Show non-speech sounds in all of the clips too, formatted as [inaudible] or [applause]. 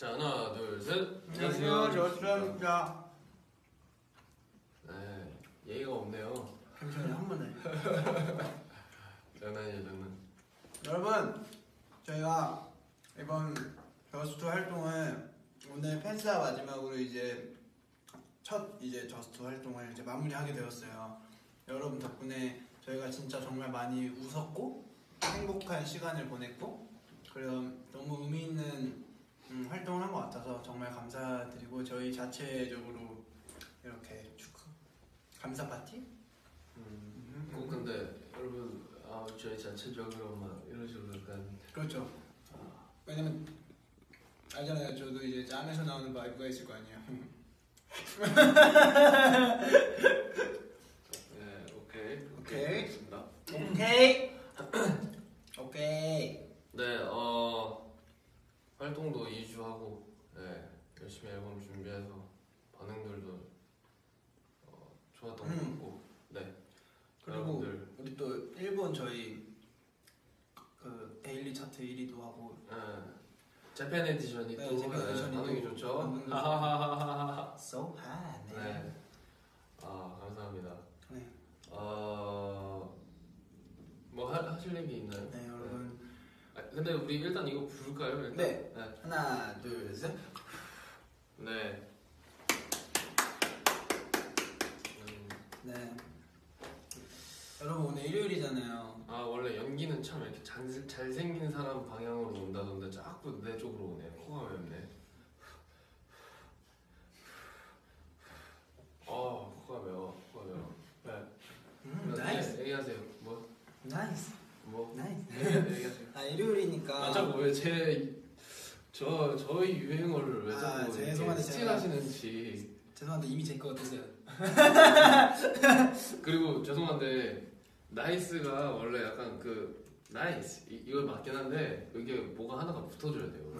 자 하나 둘 셋. 안녕하세요, Jus2입니다. 네 예의가 없네요. 잠시만요, 한 번에. [laughs] 장난이에요 장난. 여러분, 저희가 이번 Jus2 활동을 오늘 팬사 마지막으로 이제 첫 이제 Jus2 활동을 이제 마무리하게 되었어요. 여러분 덕분에 저희가 진짜 정말 많이 웃었고 행복한 시간을 보냈고 그럼 너무 의미 있는 음, 활동을 한 것 같아서 정말 감사드리고 저희 자체적으로 이렇게 축하 감사 파티 음, 꼭 근데 여러분 아 저희 자체적으로 막 이런 식으로 약간 그렇죠. 왜냐면 알잖아요. 저도 이제 짬에서 나오는 vibe가 있을 거 아니에요. [laughs] 네 오케이 오케이. 알겠습니다. 오케이. 오케이. 네 어 활동도 2주 하고 네 열심히 앨범 준비해서 반응들도 어, 좋았던 것 음. 같고 네 그리고 여러분들 우리 또 일본 저희 그 daily 차트 1위도 하고 네, Japan edition이 네, 또 Japan 네, edition이 반응이 또 좋죠. 반응이. 하하하하하. [laughs] so hot. 네. 아 감사합니다. 네. 어, 뭐 하, 하실 얘기 있나요? 네, 여러분. 아, 근데 우리 일단 이거 부를까요? 일단? 네. 네. 하나, 둘, 셋. 네. 음, 네. 여러분 오늘 일요일이잖아요. 아 원래 연기는 참 이렇게 잘, 잘생긴 사람 방향으로 온다던데 자꾸 내 쪽으로 오네. 코가 맵네. 어 코가 매워. 코가 매워. 네. 음, 네, nice. 얘기하세요. 뭐? nice. 뭐? nice. 얘기- 얘기하세요. 아, 일요일이니까 아 자꾸 왜 제 저 저희 유행어를 왜 아, 자꾸 죄송한데 제가- steal하시는지 죄송한데 이미 제 거 같으세요. [laughs] 그리고 죄송한데 nice가 원래 약간 그 nice 이, 이거 맞긴 한데 이게 뭐가 하나가 붙어줘야 돼요.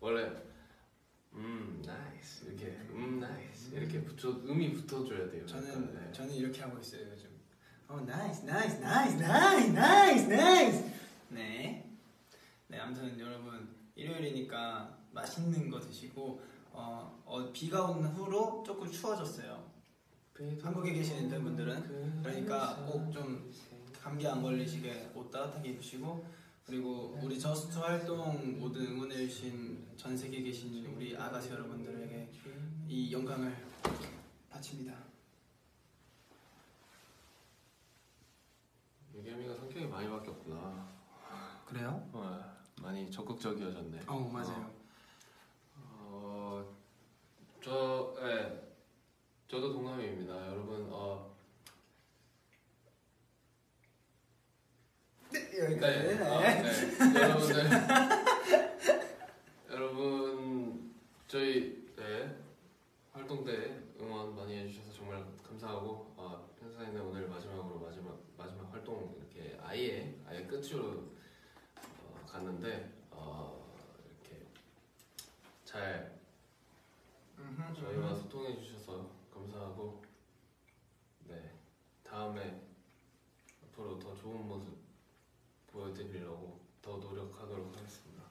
원래 음 nice 이렇게 음 nice 이렇게 붙여 음이 붙어줘야 돼요. 저는 약간, 네. 저는 이렇게 하고 있어요 요즘. 어 nice nice nice nice nice nice. 네. 네 아무튼 여러분 일요일이니까 맛있는 거 드시고 어, 어 비가 온 후로 조금 추워졌어요. 한국에 계시는 분들은 그러니까 꼭 좀 감기 안 걸리시게 옷 따뜻하게 입으시고 그리고 우리 저스트 활동 모든 응원해 주신 전 세계에 계신 우리 아가씨 여러분들에게 이 영광을 바칩니다. 유겸이가 성격이 많이 바뀌었구나. 그래요? 어, 많이 적극적이어졌네. 어 맞아요. 어, 저, 예, 저도 동감입니다. 여러분, 어, 네 네, 여기까지. 어, 네. 네. 여러분들, 여러분, 저희, 네, 활동 때 응원 많이 해주셔서 정말 감사하고, 어, 팬사인회 오늘 마지막으로 마지막, 마지막 활동 이렇게 아예, 아예 끝으로 어, 갔는데, 어, 이렇게 잘 저희와. 소통해 주셔서 감사하고 네 다음에 앞으로 더 좋은 모습 보여드리려고 더 노력하도록 하겠습니다.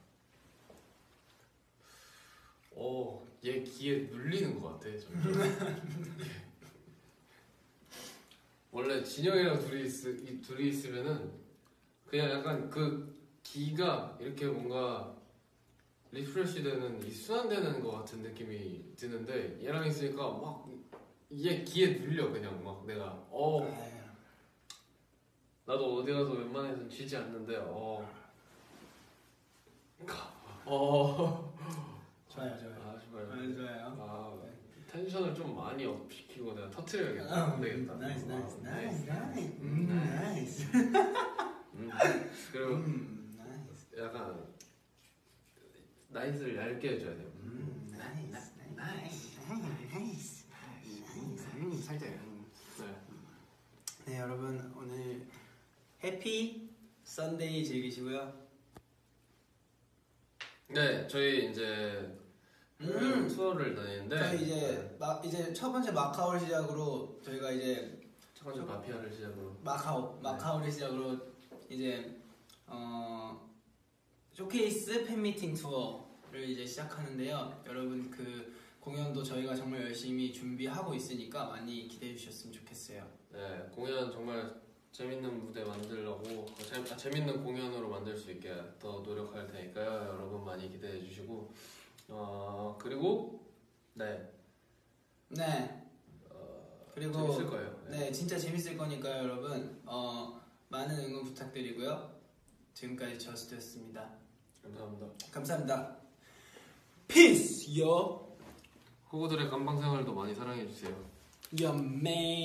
오, 얘 기에 눌리는 것 같아 점점. [laughs] 원래 진영이랑 둘이 있, 이 둘이 있으면은 그냥 약간 그 기가 이렇게 뭔가 refresh 되는 이 순환되는 것 같은 느낌이 드는데 얘랑 있으니까 막 얘 기에 눌려 그냥 막 내가. 어. 나도 어디 가서 웬만해서는 지지 않는데 어. 어. 좋아요 좋아요. 아 정말. 아, 좋아요. 아 텐션을 좀 많이 up시키고 내가 터트려야겠다. 아, 안 되겠다. nice nice. 아, nice nice 음, 음, nice 음. 그리고 음 nice 약간 nice를 얇게 해줘야 돼요 음 nice nice nice 음 살짝 네. 네 여러분 오늘 happy Sunday 즐기시고요. 네, 저희 이제 음. 투어를 다니는데 저희 이제 마, 이제 첫 번째 마카오를 시작으로 저희가 이제 첫 번째 마피아를 시작으로 마카오 마카오를 시작으로 이제 어 쇼케이스 팬미팅 투어를 이제 시작하는데요. 여러분 그 공연도 저희가 정말 열심히 준비하고 있으니까 많이 기대해 주셨으면 좋겠어요. 네, 공연 정말 재밌는 무대 만들려고 어, 재, 아, 재밌는 공연으로 만들 수 있게 더 노력할 테니까요. 여러분 많이 기대해 주시고 어 그리고 네 네. 어, 그리고 재밌을 거예요. 네. 네, 진짜 재밌을 거니까요, 여러분. 어, 많은 응원 부탁드리고요. 지금까지 저스트였습니다. 감사합니다. 감사합니다. Peace, yo. 후보들의 감방 생활도 많이 사랑해 주세요. Yo, man.